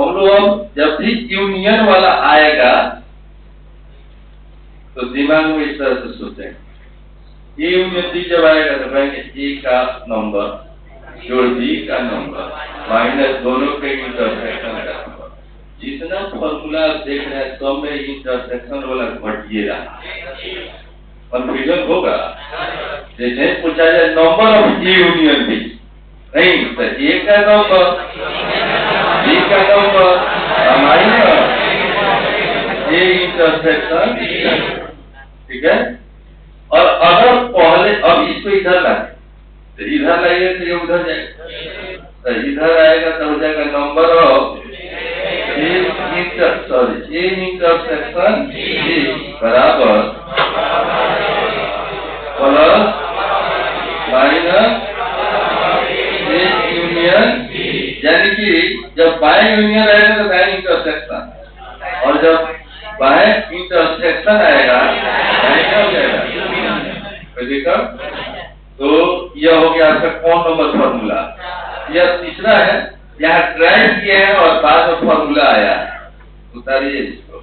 हम लोग जब भी यूनियन वाला आएगा तो दिमाग में इस तरह से सोचेंगे ए यूनियन जब आएगा तो कहेंगे ए का नंबर जोड़ बी का नंबर माइनस दोनों के इंटरसेक्शन का नंबर जितना फॉर्मूला आप देख रहे हैं, सब में इंटरसेक्शन वाला घटिएगा। कंफ्यूजन होगा। जैसे पूछा जाए number of A union B नहीं तो ए का नंबर इंटरसेक्शन ठीक है? और अगर पहले, अब इसको इधर लाए। तो इधर लाइए तो ये उधर जाएगा तो इधर आएगा तो हो जाएगा number of inter sorry A intersection बराबर। प्लस, माइनस यूनियन यानी कि जब बाएँ यूनियन रहेगा तो बाएँ इंटरसेक्शन और जब बाएँ इंटरसेक्शन आएगा क्या कोई तो यह हो गया आपका कौन नंबर फॉर्मूला यह तीसरा है, यहाँ ड्राइव किए हैं और बाद में फॉर्मूला आया उतारिए इसको।